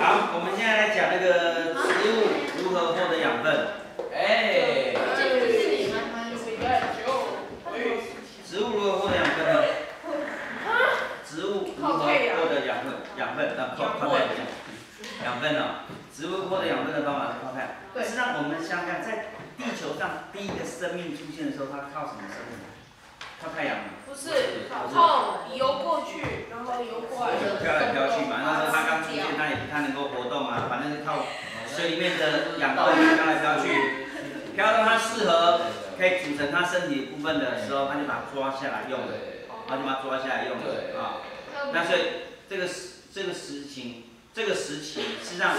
好我们现在来讲那个植物如何获得养分。哎，植物如何获得养分呢？植物如何获得养分？养分啊，靠靠太阳。养分哦，植物获得养分的方法是靠太阳。对实际上我们想想，在地球上第一个生命出现的时候，它靠什么生命？靠太阳嘛。不是，靠游过去，然后游过来。就飘来飘去嘛。那时候它刚出现，它也不太能够活动啊，反正是靠水里面的养分飘来飘去，飘到它适合可以组成它身体部分的时候，它就把它抓下来用了，对它就把它抓下来用了啊。那所以这个时这个时情，这个时期，实际上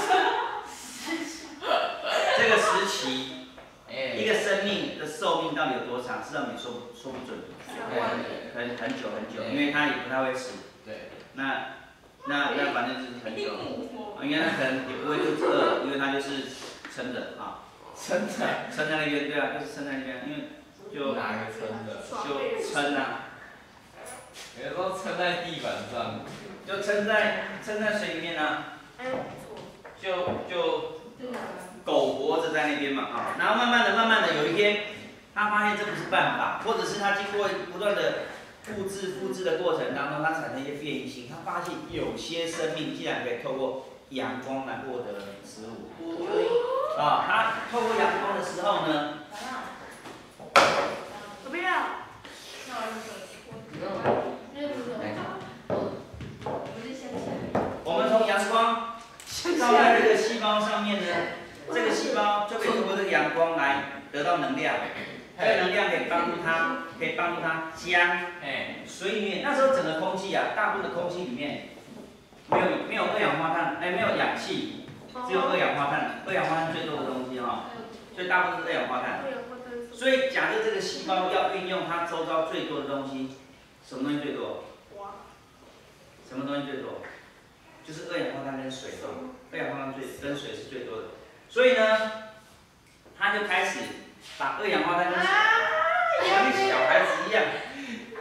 这个时期 一哎，个生命的寿命到底有多长，实际上也说说不准，很很久很久，因为它也不太会死。对，那那那反正就是很久，应该它可能也不会肚子饿，因为它就是撑着啊，撑着，撑在那边，对啊，就是撑在那边，因为就哪个撑着？就撑啊，有时候撑在地板上，就撑在撑在水里面啊，就就苟活着在那边嘛啊，然后慢慢的慢慢的有一天，他发现这不是办法，或者是他经过不断的复制复制的过程当中，他产生一些变异性，他发现有些生命竟然可以透过阳光来获得食物。啊，他透过阳光的时候呢，怎么样？我们从阳光照在这个细胞上面呢，这个细胞就可以通过这个阳光来得到能量，这个能量可以帮助它，可以帮助它将哎，水里面那时候整个空气啊，大部分的空气里面没有没有二氧化碳，哎，没有氧气，只有二氧化碳，二氧化碳最多的东西哈、所以大部分是二氧化碳。所以假设这个细胞要运用它周遭最多的东西，什么东西最多？什么东西最多？就是二氧化碳跟水多，二氧化碳最跟水是最多的。所以呢，他就开始把二氧化碳跟水，像小孩子一样，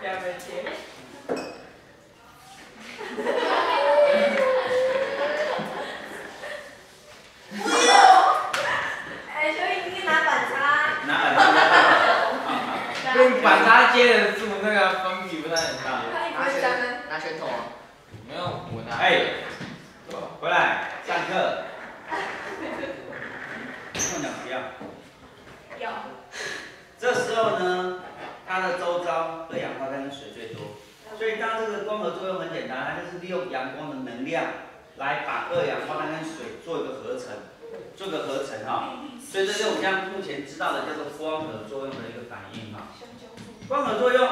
两个结。哎，所以你拿板擦。拿耳机用板擦接得住，那个分泌不太很大。拿拳头啊，没有，我拿。哎，回来上课。跟我讲不要。要。这时候呢，它的周遭二氧化碳跟水最多，所以当这个光合作用很简单，它就是利用阳光的能量来把二氧化碳跟水做一个合成，做个合成哈、所以这是我们现在目前知道的叫做光合作用的一个反应哈、光合作用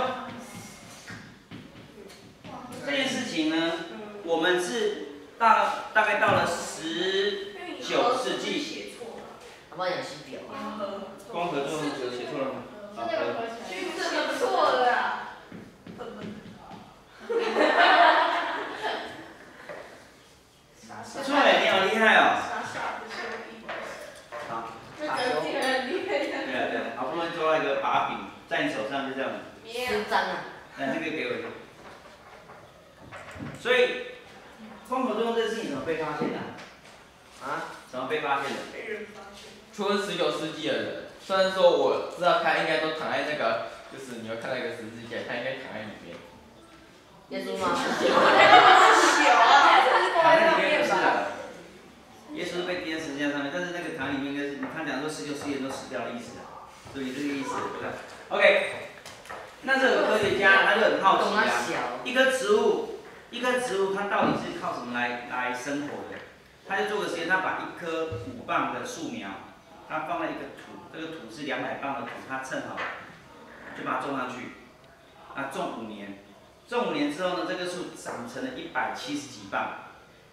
这件事情呢，我们是大大概到了十九世纪，他帮你讲新表。啊，光合作用有写错了吗？啊，可以句子写错了啦。错了，你好厉害哦。傻傻的兄弟。好，这个挺很厉害的。对啊对啊，好不容易抓到一个把柄在你手上，就这样。真脏啊，哎，那个给我一个。所以，光合作用这事情怎么被发现的？啊，怎么被发现的？被人发现。除了十九世纪的人，虽然说我知道他应该都躺在那个，就是你会看到一个十字架，他应该躺在里面。耶稣吗？小啊，躺在里面不是啊。耶稣被钉在十字架上面，但是那个堂里面应该是他讲说十九世纪人都死掉的意思啊，所以这个意思对吧？OK，那这个科学家他就很好奇啊。一棵植物，一棵植物它到底是靠什么来来生活的？他就做个实验，他把一棵五磅的树苗，他放在一个土，这个土是两百磅的土，他称好，就把它种上去，啊，种五年，种五年之后呢，这个树长成了一百七十几磅，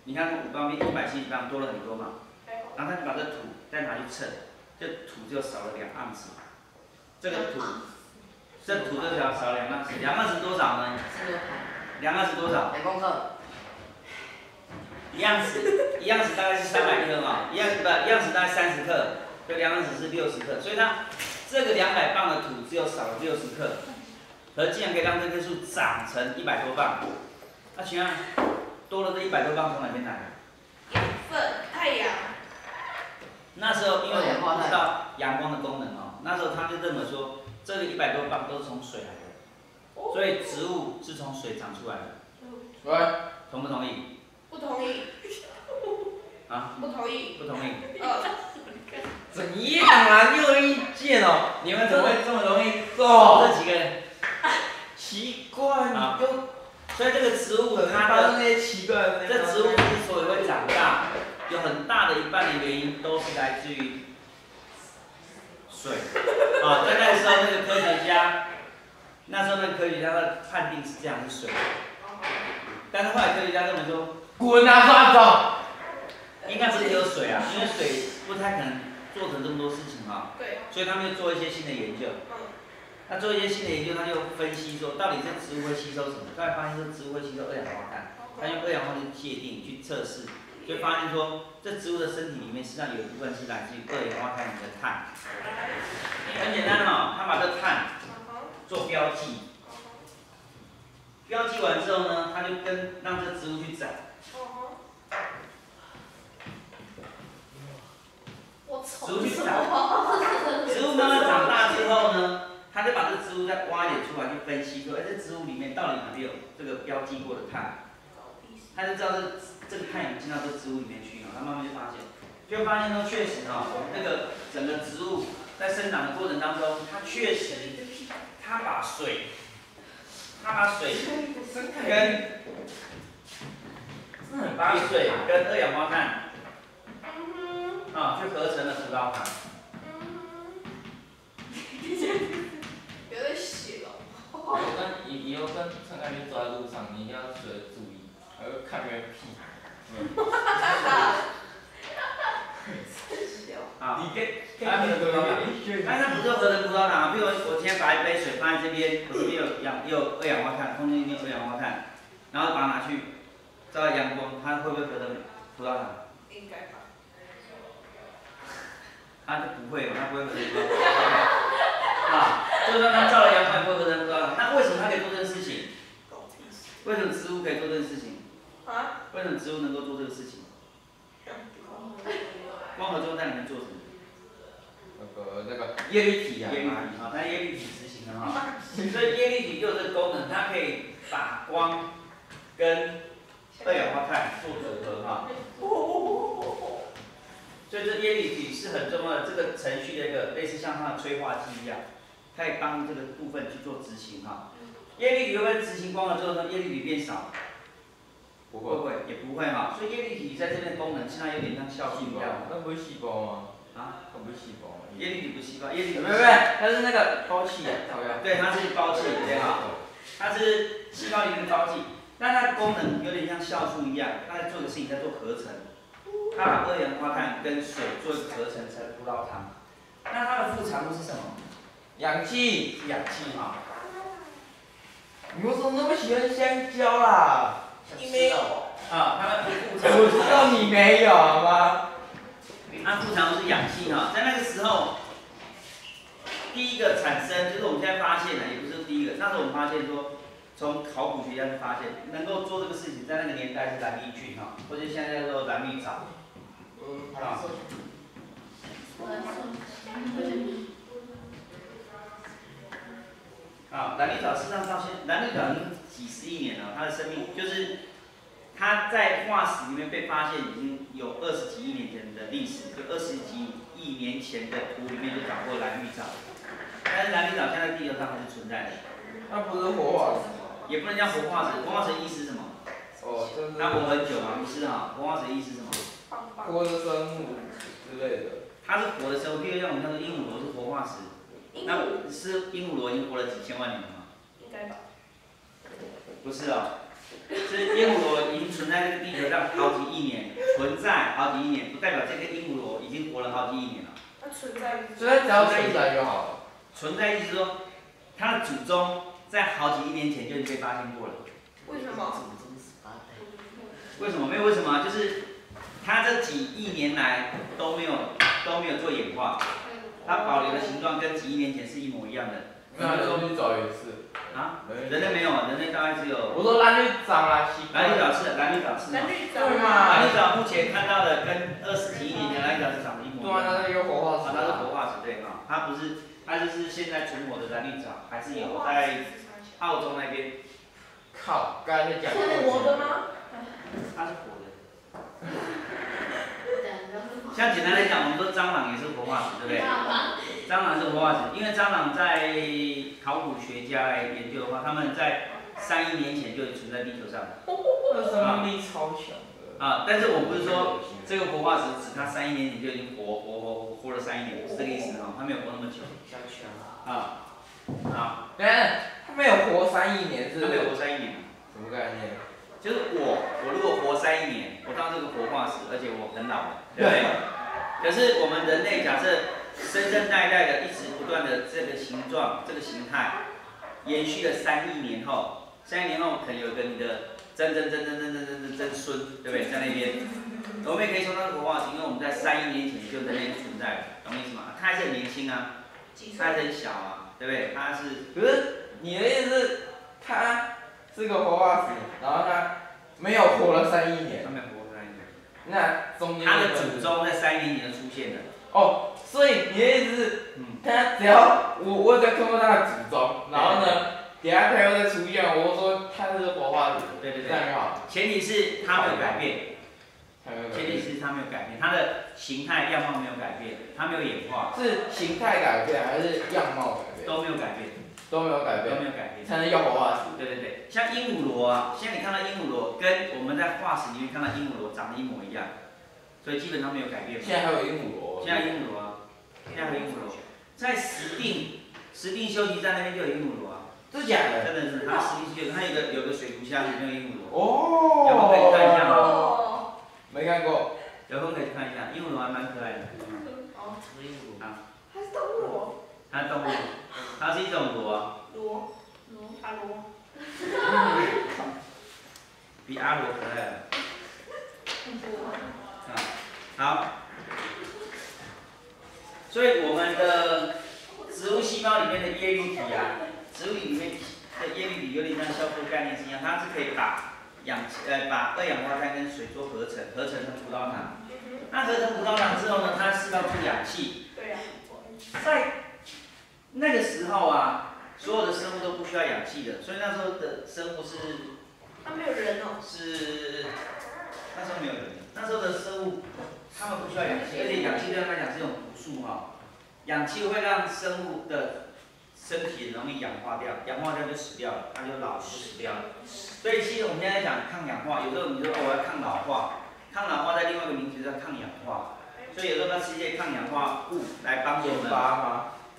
你看五磅比一百七十几磅多了很多嘛，然后他就把这土再拿去称，这土就少了两盎司，这个土，这土就少少两盎司，两盎司多少呢？两盎司多少？两公克，一样子，一样子大概是三百克嘛，一样不一样子大概三十克，所以两盎子是六十克，所以它这个两百磅的土只有少了六十克，可是竟然可以让这棵树长成一百多磅，那请问多了这一百多磅从哪边来？养分、那时候因为我们不知道阳光的功能哦，那时候他就认为说这个一百多磅都是从水来的，所以植物是从水长出来的，喂，同不同意？不同意，啊，不同意，不同意。呃，怎样啊？你有意见哦？你们怎么会这么容易做？这几个人，奇怪，啊你就所以这个植物它发的生那些奇怪的那这植物很大的一半的原因都是来自于水。啊，在那个时候，那个科学家，那时候那个科学家的判定是这样是水，但是后来科学家认为说，滚啊，抓走！应该不是只有水啊，因为水不太可能做成这么多事情哈、对，所以他们就做一些新的研究。嗯，那做一些新的研究，他就分析说，到底这植物会吸收什么？后来发现说，植物会吸收二氧化碳。他用二氧化碳去界定、去测试，就发现说，这植物的身体里面实际上有一部分是来自于二氧化碳里的碳。很简单哦，他把这碳做标记，标记完之后呢，他就跟让这植物去长。植物去长，植物慢慢长大之后呢，他就把这植物再挖一点出来去分析，说，哎，这植物里面到底有没有这个标记过的碳？他就知道这这个碳有进到这植物里面去了，他慢慢就发现，就发现说确实哈、我们这个整个植物在生长的过程当中，它确实，它把水，它把水跟把水跟二氧化碳啊去合成了葡萄糖。有点血了。以后跟以以后跟陈凯明走在路上，你一定要随着注意，还会看别人屁。啊，你跟他没有葡萄糖，但是它不是合成葡萄糖，比如我今天把一杯水放在这边，我这边有氧也有二氧化碳，空气里面有二氧化碳，然后把它拿去照到阳光，它会不会合成葡萄糖？应该吧。它就不会，它不会合成葡萄糖。啊，就是说它照了阳光也不会合成葡萄糖。那为什么它可以做这件事情？为什么植物可以做这件事情？啊？为什么植物能够做这个事情？光合作用在里面做什么？那个那个叶绿体啊叶，绿体啊，它叶绿体执行的哈。所以叶绿体就有这个功能，它可以把光跟二氧化碳做组合哈。所以这叶绿体是很重要的这个程序的一个类似像它的催化剂一样，它可以帮这个部分去做执行哈。叶绿体会不会执行光合作用它？叶绿体变少，不会会不会？也不会哈。所以叶绿体在这边的功能，现在有点像酵素细胞一样，那不是细胞吗？啊。它不是细胞吗？叶绿体不是细胞，叶绿体不不不，它是那个包气。对，它是包气，对哈。它是细胞里面的胞器。那它的功能有点像酵素一样，它在做的事情在做合成，它把二氧化碳跟水做一个合成成葡萄糖。那它的副产物是什么？氧气，氧气哈。你为什么那么喜欢香蕉啦？你没有。啊，他的副产我知道你没有，好吗？它副产物是氧气哈，在那个时候，第一个产生就是我们现在发现的，也不是第一个，那时候我们发现说，从考古学家就发现，能够做这个事情，在那个年代是蓝绿菌哈，或者现在叫做蓝绿藻。啊，啊，蓝绿藻事实上到现蓝绿藻已经几十亿年了，它的生命就是它在化石里面被发现已经有二十几亿年前的历史，就二十几亿年前的土里面就长过蓝绿藻，但是蓝绿藻现在地球上还是存在的，那不是活化石？也不能叫活化石，活化石意思是什么？哦，就是它活很久嘛，不是啊，活化石意思是什么？活的生物之类的。它是活的生物，第二样我们叫做鹦鹉螺是活化石，那是鹦鹉螺已经活了几千万年了吗？应该吧。不是哦，是鹦鹉螺已经存在这个地球上好几亿年，存在好几亿年，不代表这个鹦鹉螺已经活了好几亿年了。它存在于。所以它只要存在就好了。存在意思说，它的祖宗在好几亿年前就已经被发现过了。为什么？为什么？没有为什么啊，就是它这几亿年来都没有都没有做演化，它保留的形状跟几亿年前是一模一样的。那东西找也是。啊，人人类没有，人类大概只有我说蓝绿藻啦，蓝绿藻是蓝绿藻是吗？蓝绿藻对嘛蓝绿藻目前看到的跟二十几亿年前蓝绿藻是长得一模一样对啊，一样。那是有活化啊，石它是啊。活化石对哈，它不是，它就是现在存活的蓝绿藻，还是有在澳洲那边，靠，刚才在讲。是活的？吗？它是活的。像简单来讲，我们说蟑螂也是活化石，对不对？蟑螂是活化石，因为蟑螂在考古学家来研究的话，他们在三亿年前就存在地球上那生命力超强的。啊。但是我不是说这个活化石指它三亿年前就已经活活活活了三亿年，不是这个意思啊，它没有活那么久小强啊，啊啊，等下，他没有活三亿年是？它没有活三亿年。什么概念？就是我，我如果活三亿年，我当这个活化石，而且我很老了，对不对？可是我们人类假设生生代代的一直不断的这个形状、这个形态，延续了三亿年后，三亿年后可能有个你的曾曾曾曾曾曾曾曾曾孙，对不对？在那边，我们也可以说它是活化石，因为我们在三亿年前就人类存在了，懂我意思吗？它还是很年轻啊，它还是很小啊，对不对？它是可是你的意思是，他是个活化石，然后他没有活了三亿年。它，没有活三亿年，那中间它的祖宗在三亿年就出现的，哦，所以你的意思是，嗯。他只要我我只要看过他的祖宗，然后呢，等下他又再出现，我说他是活化石，对对对。这样就好。前提是它没有改变，前提是它没有改变，它的形态样貌没有改变，它没有演化，是形态改变还是样貌改变？都没有改变，都没有改变，都没有改变。才能叫活化石。对对对，像鹦鹉螺啊，现在你看到鹦鹉螺跟我们在化石里面看到鹦鹉螺长得一模一样，所以基本上没有改变。现在还有鹦鹉螺。现在鹦鹉螺啊，现在还有鹦鹉螺，在石定石定休息站那边就有鹦鹉螺啊，真假的？真的是它石定休息，它有个有个水族箱里面有鹦鹉螺，哦。有没有可以看一下吗哦，没看过。有空可以去看一下，鹦鹉螺还蛮可爱的。哦，所以我它是动物哦，它动物，它是一种螺啊，螺，螺，阿螺，比阿罗可爱了。啊，好，所以我们的植物细胞里面的叶绿体啊，植物里面的叶绿体有点像酵素概念是一样，它是可以把氧气呃把二氧化碳跟水做合成，合成成葡萄糖。那合成葡萄糖之后呢，它释放出氧气，对啊。在那个时候啊，所有的生物都不需要氧气的，所以那时候的生物是它没有人哦。是那时候没有人，那时候的生物它们不需要氧气，而且氧气对它们来讲是一种毒素哈、氧气会让生物的身体容易氧化掉，氧化掉就死掉了，它就老死掉了。所以其实我们现在讲抗氧化，有时候你说哦我要抗老化，抗老化在另外一个名词叫抗氧化，所以有时候要吃一些抗氧化物来帮助我们。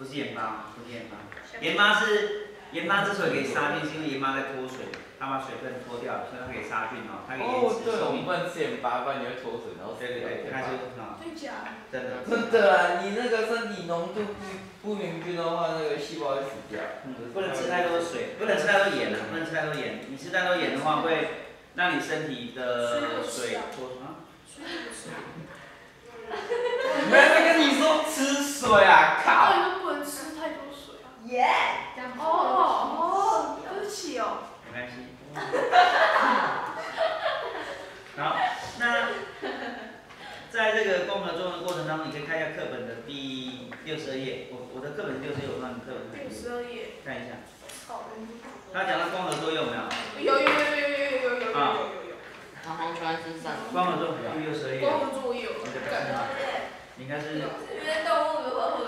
不是盐巴，不是盐巴。盐巴是盐巴之所以可以杀菌，是因为盐巴在脱水，它把水分脱掉，所以它可以杀菌哦，它可以延哦，对，我迟寿命。们不能吃盐巴，不然你会脱水，然后对对对，它是啊，真假？真的。真的啊，你那个身体浓度不不平均的话，那个细胞会死掉。嗯，不能吃太多水，不能吃太多盐啊，不能吃太多盐。你吃太多盐的话，会让你身体的水脱啊。没跟你说吃水啊，靠！那就不能吃太多水。耶！哦哦哦，对不起哦。没关系。好，那，在这个光合作用过程当中，你可以看一下课本的第六十二页。我我的课本是六十六版课本。六十二页。看一下。好的。他讲到光合作用没有？光合作用应该是。因为动物如何会？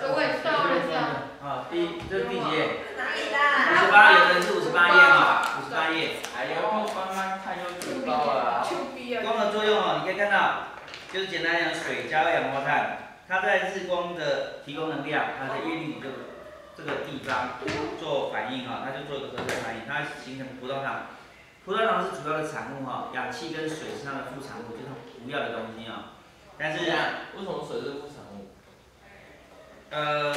各位到了这样。啊，第这是第几页？哪里五？十八，有的是五十八页哈，五十八页。光合作用哦，你可以看到，就是简单讲，水加二氧化碳，它在日光的提供能量，它在叶绿体这个这个地方做反应哈，它就做一个合成反应，它形成葡萄糖。葡萄糖是主要的产物哈，氧气跟水是它的副产物，就是它不要的东西啊。但是为什么水是副产物？呃，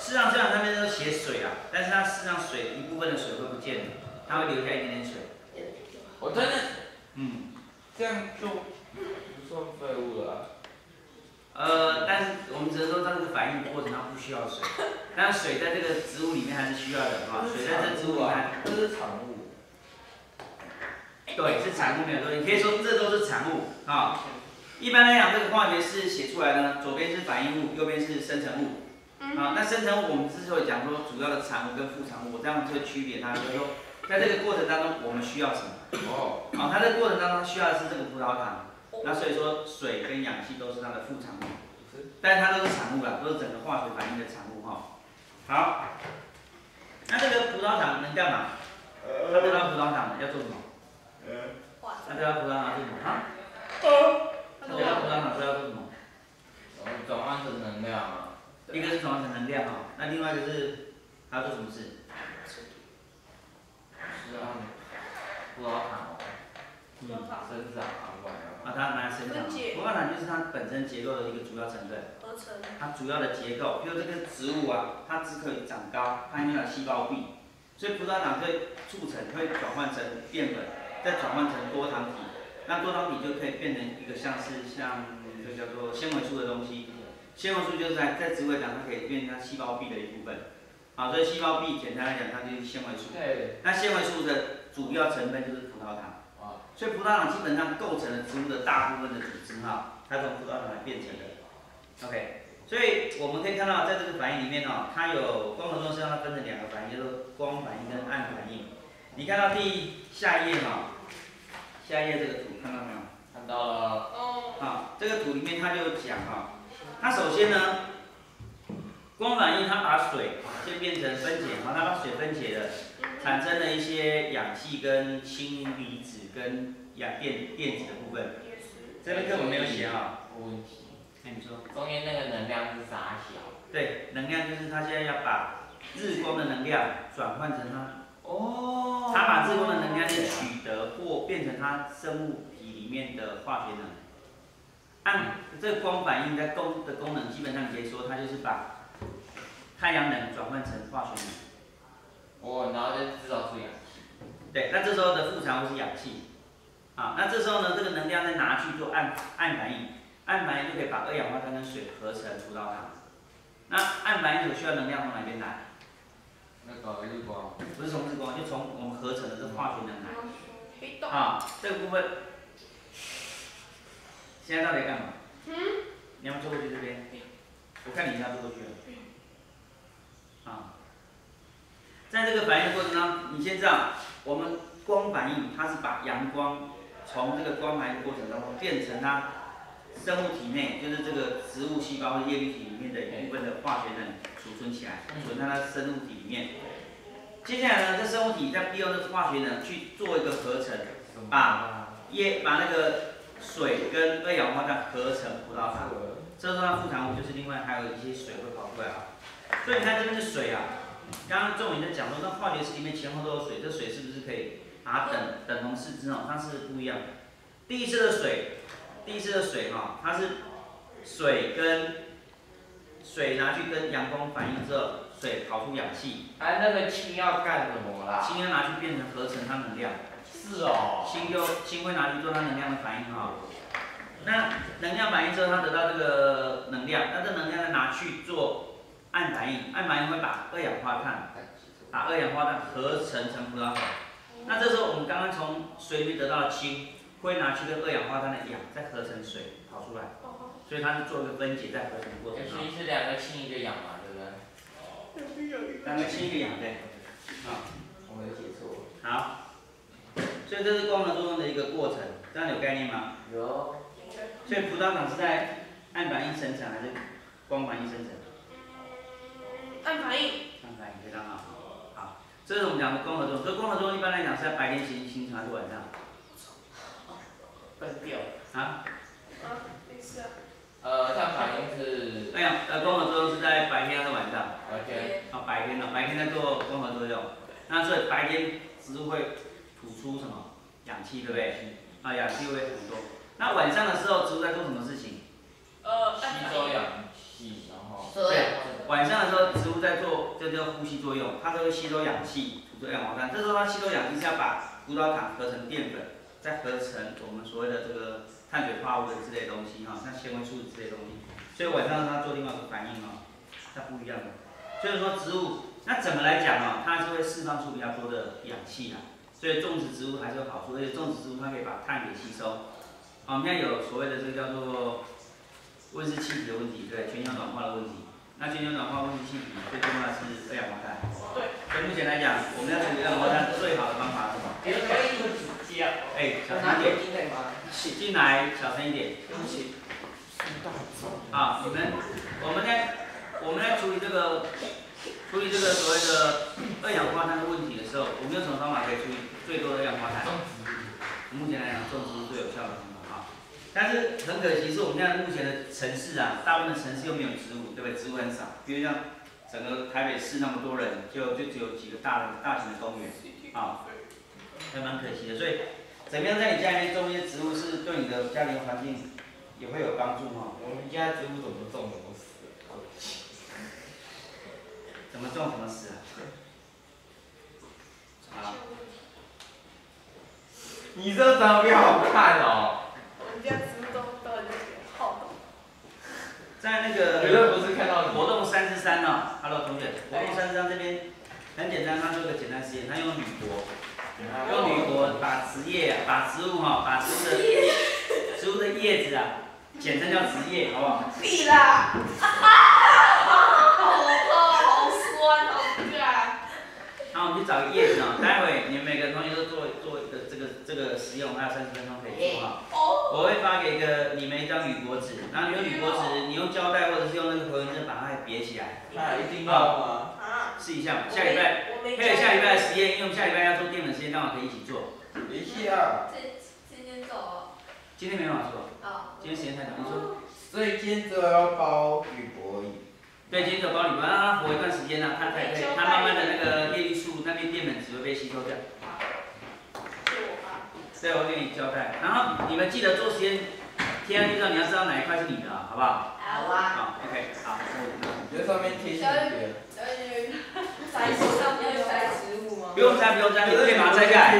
事实上这两上面都写水啊，但是它事实上水一部分的水会不见的，它会留下一点点水。我真的嗯，这样就不算废物了啊。呃，但是我们只能说它这个反应过程它不需要水，但水在这个植物里面还是需要的是吧，水在这植物里面。这是产物。对，是产物没有错，你可以说这都是产物啊。一般来讲，这个化学式写出来呢，左边是反应物，右边是生成物。啊，那生成物我们之所以讲说主要的产物跟副产物，我这样就区别它，就是说，在这个过程当中我们需要什么？哦。啊，它这个过程当中需要的是这个葡萄糖，那所以说水跟氧气都是它的副产物，但是它都是产物了，都是整个化学反应的产物哈。好，那这个葡萄糖能干嘛？它得到葡萄糖要做什么？那得到葡萄糖做什么？啊？它得到葡萄糖是要做什么？转换成能量啊。一个是转换成能量哈，那另外一个是它要做什么事？是啊，葡萄糖哦。嗯，生长啊，不然要。啊，它拿来生长。葡萄糖就是它本身结构的一个主要成分。合成。它主要的结构，比如这个植物啊，它只可以长高，它因为有细胞壁，所以葡萄糖会促成，会转换成淀粉，再转换成多糖体，那多糖体就可以变成一个像是像这个叫做纤维素的东西。纤维素就是在在植物来讲，它可以变成它细胞壁的一部分。好，所以细胞壁简单来讲，它就是纤维素。对。那纤维素的主要成分就是葡萄糖。啊。所以葡萄糖基本上构成了植物的大部分的组织哈，它从葡萄糖来变成的。OK。所以我们可以看到，在这个反应里面哦，它有光合作用它分成两个反应，叫做光反应跟暗反应。你看到第下一页哈，下一页这个图看到没有？看到了。哦。好，这个图里面它就讲哈。它首先呢，光反应它把水先变成分解，好，它把水分解了，产生了一些氧气跟氢离子跟氧电电子的部分。这边课本没有写啊。问题。那你说。中间那个能量是啥小？对，能量就是它现在要把日光的能量转换成它。哦。它把日光的能量去取得或变成它生物体里面的化学能。按这个光反应在功的功能，基本上可以说它就是把太阳能转换成化学能。哦，然后再制造出氧气。对，那这时候的副产物是氧气。啊，那这时候呢，这个能量再拿去做暗暗反应，暗反应就可以把二氧化碳跟水合成葡萄糖。那暗反应所需要能量从哪边来？那个日光。不是从日光，就从我们合成的这化学能来。啊，这个部分。现在到底干嘛？嗯。你要不坐过去这边？我看你一下坐过去了。啊，在这个反应的过程当中，你先知道，我们光反应它是把阳光从这个光反应过程当中变成它生物体内，就是这个植物细胞叶绿体里面的一部分的化学能储存起来，储存在它的生物体里面。接下来呢，这生物体在利用这化学呢去做一个合成，把液把那个。水跟二氧化碳合成葡萄糖，这时候它副产物就是另外还有一些水会跑出来啊。所以你看这边的水啊，刚刚仲宇在讲说，那化学式里面前后都有水，这水是不是可以把它等等同式之后，它是不一样。第一次的水，第一次的水哈，它是水跟水拿去跟阳光反应之后，水跑出氧气。哎，那个氢要干什么啦？氢要拿去变成合成它能量。是哦，氢就氢会拿去做它能量的反应哈，那能量反应之后，它得到这个能量，那这能量再拿去做暗反应，暗反应会把二氧化碳，把二氧化碳合成成葡萄糖。那这时候我们刚刚从水里面得到的氢，会拿去跟二氧化碳的氧再合成水跑出来，所以它是做一个分解再合成过程。所以是两个氢一个氧嘛，两个氢一个氧对。啊，我没有记错。好。所以这是光合作用的一个过程，这样有概念吗？有。所以葡萄糖是在暗反应生成还是光反应生成？暗反应。暗反应非常好。好，这是我们讲的光合作用。所以光合作用一般来讲是在白天形形成还是晚上？笨掉。啊？啊，没事啊。呃，碳反应是。哎呀，呃，光合作用是在白天还是晚上？白天。啊，白天的，白天在做光合作用。那所以白天植物会。吐出什么氧气，对不对？啊，氧气会很多。那晚上的时候，植物在做什么事情？呃，吸收氧气，然后。对。晚上的时候，植物在做这叫呼吸作用，它都会吸收氧气，吐出二氧化碳。这时候它吸收氧气是要把葡萄糖合成淀粉，再合成我们所谓的这个碳水化合物的之类东西哈，像纤维素之类东西。所以晚上它做另外一个反应哦，它不一样的。所以说植物，那怎么来讲哦，它是会释放出比较多的氧气啊，所以种植植物还是有好处，而且种植植物它可以把碳给吸收。好，我们现在有所谓的这个叫做温室气体的问题，对，全球暖化的问题。那全球暖化温室气体最重要的是二氧化碳。对。所以目前来讲，我们要处理二氧化碳最好的方法是什么？哎，小拿声一点，酒精可以吗？进来，小声一点。对不起。啊，你们，我们在我们在处理这个处理这个所谓的二氧化碳的问题的时候，我们用什么方法可以处理最多的二氧化碳？目前来讲，种植是最有效的方法啊。但是很可惜，是我们现在目前的城市啊，大部分的城市又没有植物，对不对？植物很少，比如像整个台北市那么多人，就就只有几个大的大型的公园啊，还蛮可惜的。所以，怎么样在你家里面种一些植物，是对你的家庭环境也会有帮助哈、我们家植物怎么种怎么死。怎么种怎么死啊？啊，你这长得比较好看哦。我们家植物都都有那个好动。在那绝个对不是看到。活动三十三哦，Hello 同学，活动三十三这边很简单，他做个简单实验，他用铝箔，用铝箔把植叶啊，把植物哈、把植物的植物的叶子啊，简称叫植叶，好不好？好酸，好干。然后我们去找个叶子哦，待会你们每个同学都做做一个这个这个实验，我们还有三十分钟可以做哈。哦。我会发给一个你们一张铝箔纸，然后你用铝箔纸，你用胶带或者是用那个回纹针把它给别起来，那一定要。试一下嘛。下礼拜。配合下礼拜的实验，因为我们下礼拜要做淀粉实验，刚好可以一起做。一下。这今天走哦。今天没办法做，哦。今天时间太短。你说？所以今天就要包铝箔而已。对，今天就包铝箔，让它活一段时间呢、它才可以，它慢慢的那个叶绿素那边淀粉只会被吸收掉。是我吧？对，我给你交代。然后你们记得做实验，贴上去之后你要知道哪一块是你的，好不好？好啊。好，OK，好。你在上面贴上去。摘手上不要摘植物吗？不用摘，不用摘，你可以把它摘下来。